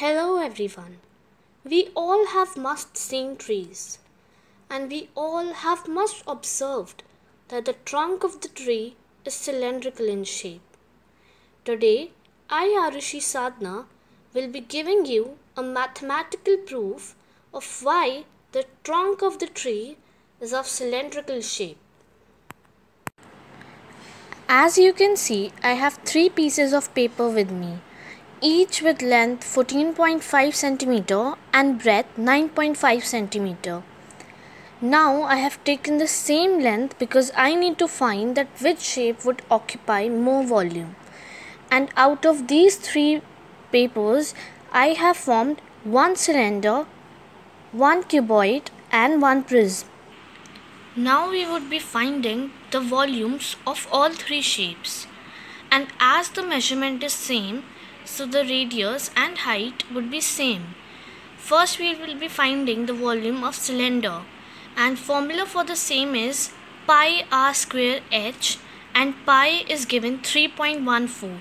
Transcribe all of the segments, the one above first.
Hello everyone. We all have must seen trees and we all have must observed that the trunk of the tree is cylindrical in shape. Today, I Aarushi Sadhna will be giving you a mathematical proof of why the trunk of the tree is of cylindrical shape. As you can see, I have three pieces of paper with me, each with length 14.5 cm and breadth 9.5 cm. Now I have taken the same length because I need to find that which shape would occupy more volume. And out of these three papers, I have formed one cylinder, one cuboid and one prism. Now we would be finding the volumes of all three shapes. And as the measurement is same, so the radius and height would be same. First we will be finding the volume of cylinder and formula for the same is pi r square h and pi is given 3.14.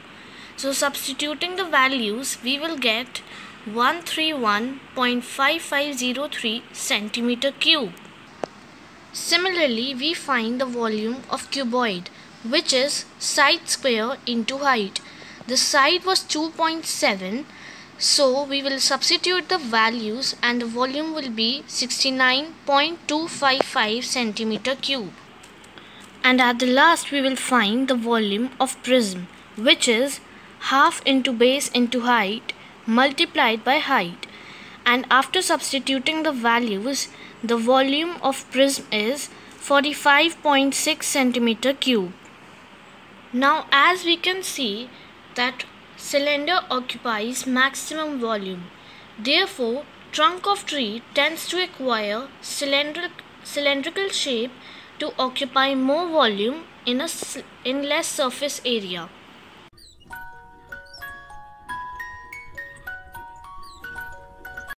So substituting the values we will get 131.5503 centimeter cube. Similarly, we find the volume of cuboid, which is side square into height. The side was 2.7, so we will substitute the values and the volume will be 69.255 centimeter cube. And at the last we will find the volume of prism, which is half into base into height multiplied by height. And after substituting the values, the volume of prism is 45.6 centimeter cube. Now as we can see that cylinder occupies maximum volume. Therefore, trunk of tree tends to acquire cylindric, cylindrical shape to occupy more volume in, a, in less surface area.